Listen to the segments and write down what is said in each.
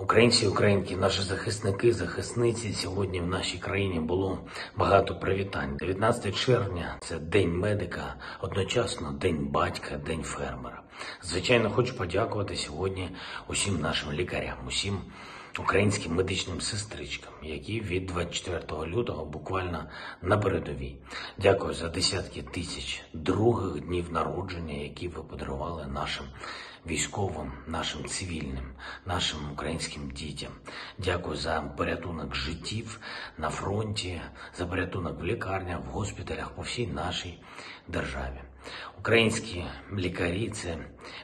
Українці і українки, наші захисники, захисниці сьогодні в нашій країні було багато привітань. 19 червня це день медика, одночасно день батька, день фермера. Звичайно, хочу подякувати сьогодні усім нашим лікарям, усім українським медичним сестричкам, які від 24 лютого буквально на передовій. Дякую за десятки тисяч других днів народження, які ви подарували нашим військовим, нашим цивільним, нашим українським дітям. Дякую за порятунок життів на фронті, за порятунок в лікарнях, в госпіталях по всій нашій державі. Українські лікарі це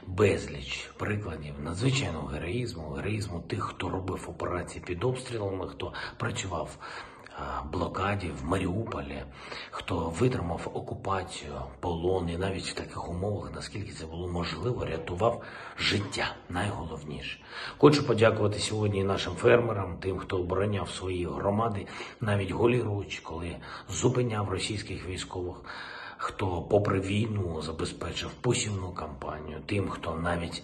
безліч прикладів надзвичайного героїзму, героїзму тих, хто робив операції під обстрілами, хто працював в блокаді в Маріуполі, хто витримав окупацію, полон і навіть в таких умовах, наскільки це було можливо, рятував життя. Найголовніше. Хочу подякувати сьогодні нашим фермерам, тим, хто обороняв свої громади, навіть голіруч, коли зупиняв російських військових хто, попри війну, забезпечив посівну кампанію, тим, хто навіть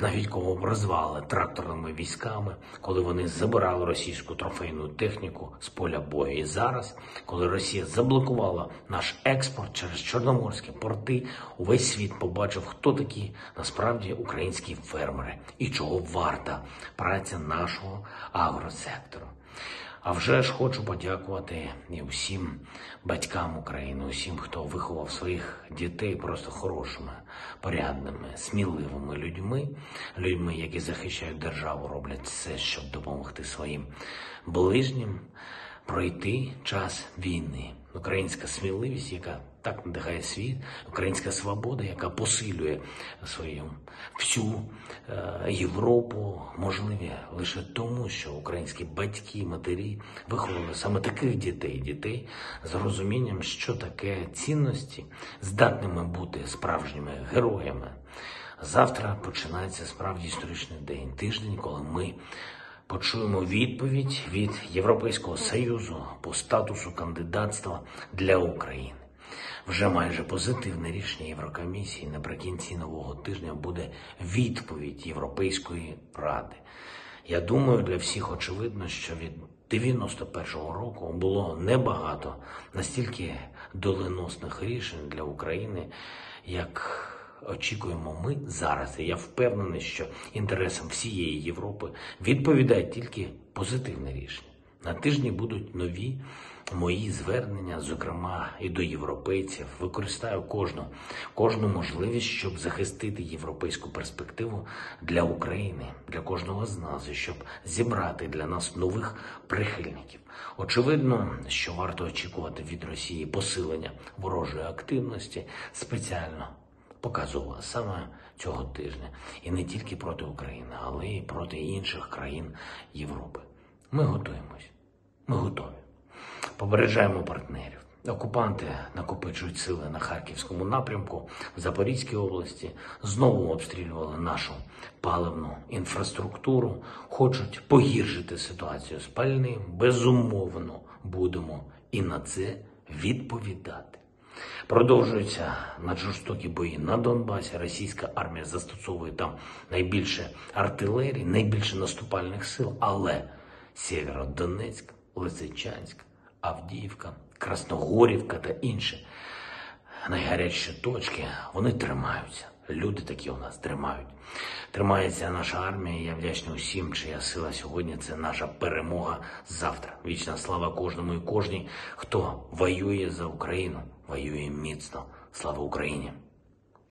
навіть кого б розвали тракторними військами, коли вони забирали російську трофейну техніку з поля бою. І зараз, коли Росія заблокувала наш експорт через чорноморські порти, увесь світ побачив, хто такі насправді українські фермери і чого варта праця нашого агросектору. А вже ж хочу подякувати і всім батькам України, усім, хто виховав своїх дітей просто хорошими, порядними, сміливими людьми, людьми, які захищають державу, роблять все, щоб допомогти своїм ближнім пройти час війни. Українська сміливість, яка так надихає світ, українська свобода, яка посилює свою всю Європу, можливі лише тому, що українські батьки, матері виховали саме таких дітей, дітей з розумінням, що таке цінності, здатними бути справжніми героями. Завтра починається справді історичний день, тиждень, коли ми почуємо відповідь від Європейського союзу по статусу кандидатства для України. Вже майже позитивне рішення Єврокомісії наприкінці нового тижня буде відповідь Європейської ради. Я думаю, для всіх очевидно, що від 91-го року було небагато настільки доленосних рішень для України, як очікуємо ми зараз. І я впевнений, що інтересам всієї Європи відповідає тільки позитивне рішення. На тижні будуть нові мої звернення, зокрема і до європейців. Використаю кожну кожну можливість, щоб захистити європейську перспективу для України, для кожного з нас, і щоб зібрати для нас нових прихильників. Очевидно, що варто очікувати від Росії посилення ворожої активності спеціально показувала саме цього тижня, і не тільки проти України, але й проти інших країн Європи. Ми готуємось, ми готові. Попереджаємо партнерів. Окупанти накопичують сили на харківському напрямку в Запорізькій області, знову обстрілювали нашу паливну інфраструктуру, хочуть погіршити ситуацію з пальним. Безумовно, будемо і на це відповідати. Продовжуються наджорстокі бої на Донбасі. Російська армія застосовує там найбільше артилерії, найбільше наступальних сил, але Сєвєродонецьк, Лисичанськ, Авдіївка, Красногорівка та інші найгарячі точки вони тримаються. Люди такі у нас тримають. Тримається наша армія. Я вдячний усім, чия сила сьогодні це наша перемога завтра. Вічна слава кожному і кожній, хто воює за Україну, воює міцно. Слава Україні!